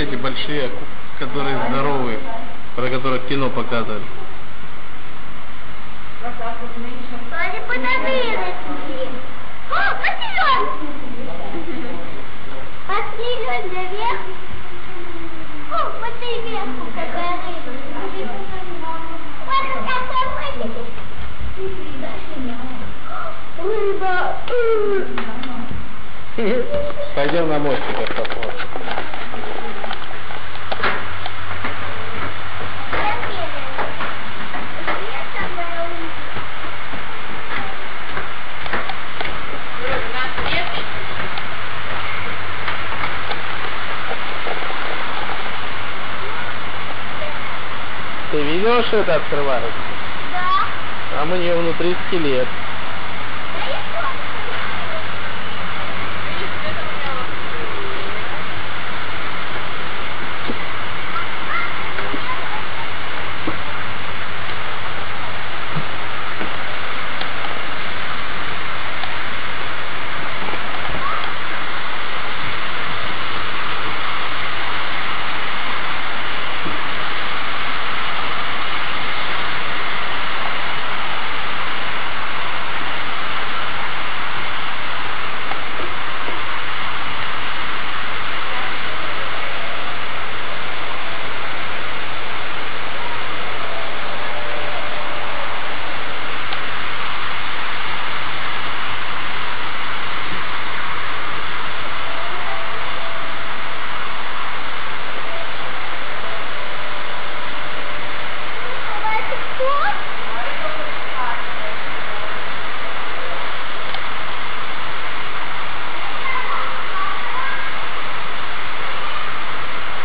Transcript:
Эти большие, которые здоровые, про которых кино показывали? Они подавились. О, поселен! Поселен наверх. О, смотри вверху, какая рыба. Вот какая рыба. Пойдем на мостик. Ты что это открывается? Да. Там у нее внутри скелет.